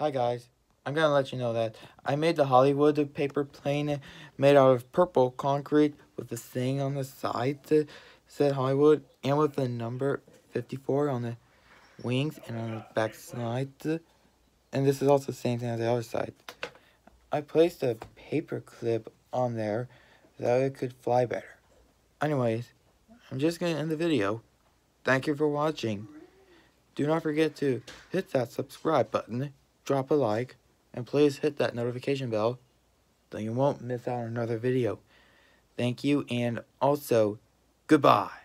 Hi guys, I'm gonna let you know that I made the Hollywood paper plane made out of purple concrete with the thing on the side that said Hollywood and with the number 54 on the wings and on the back side. And this is also the same thing as the other side. I placed a paper clip on there so it could fly better. Anyways, I'm just gonna end the video. Thank you for watching. Do not forget to hit that subscribe button drop a like, and please hit that notification bell so you won't miss out on another video. Thank you, and also, goodbye.